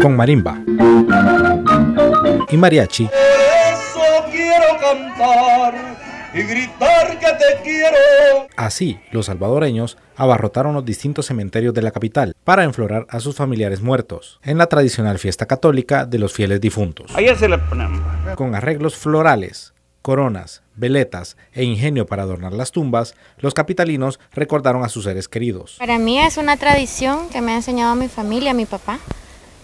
con marimba y mariachi. Eso quiero cantar y gritar que te quiero. Así, los salvadoreños abarrotaron los distintos cementerios de la capital para enflorar a sus familiares muertos, en la tradicional fiesta católica de los fieles difuntos. Ahí se le ponemos. Con arreglos florales, coronas, veletas e ingenio para adornar las tumbas, los capitalinos recordaron a sus seres queridos. Para mí es una tradición que me ha enseñado mi familia, mi papá.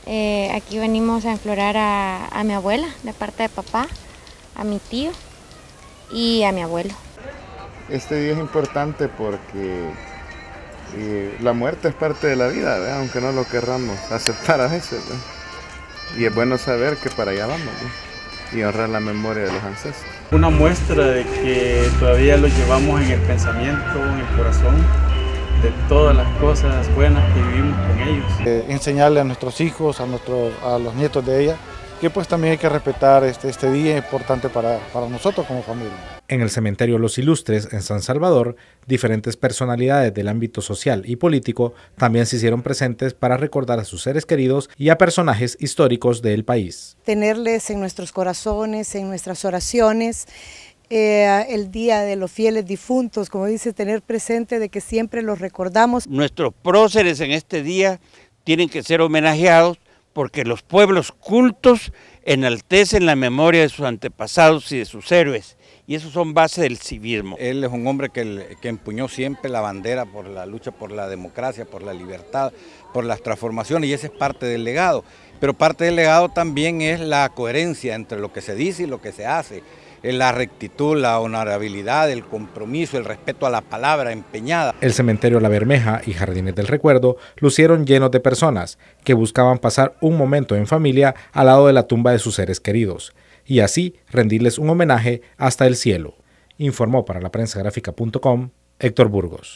Eh, aquí venimos a enflorar a, a mi abuela de parte de papá, a mi tío y a mi abuelo. Este día es importante porque eh, la muerte es parte de la vida, ¿verdad? aunque no lo querramos aceptar a veces. ¿verdad? Y es bueno saber que para allá vamos y honrar la memoria de los ancestros. Una muestra de que todavía lo llevamos en el pensamiento, en el corazón, de todas las cosas buenas que vivimos con ellos. Eh, enseñarle a nuestros hijos, a, nuestros, a los nietos de ella, que pues también hay que respetar este, este día importante para, para nosotros como familia. En el cementerio Los Ilustres, en San Salvador, diferentes personalidades del ámbito social y político también se hicieron presentes para recordar a sus seres queridos y a personajes históricos del país. Tenerles en nuestros corazones, en nuestras oraciones, eh, el Día de los Fieles Difuntos, como dice, tener presente de que siempre los recordamos. Nuestros próceres en este día tienen que ser homenajeados porque los pueblos cultos enaltecen la memoria de sus antepasados y de sus héroes, y esos son base del civismo. Él es un hombre que, que, empuñó siempre la bandera por la lucha por la democracia, por la libertad, por las transformaciones, y ese es parte del legado. Pero parte del legado también es la coherencia entre lo que se dice y lo que se hace la rectitud, la honorabilidad, el compromiso, el respeto a la palabra empeñada. El cementerio La Bermeja y Jardines del Recuerdo lucieron llenos de personas que buscaban pasar un momento en familia al lado de la tumba de sus seres queridos y así rendirles un homenaje hasta el cielo, informó para la prensa gráfica.com Héctor Burgos.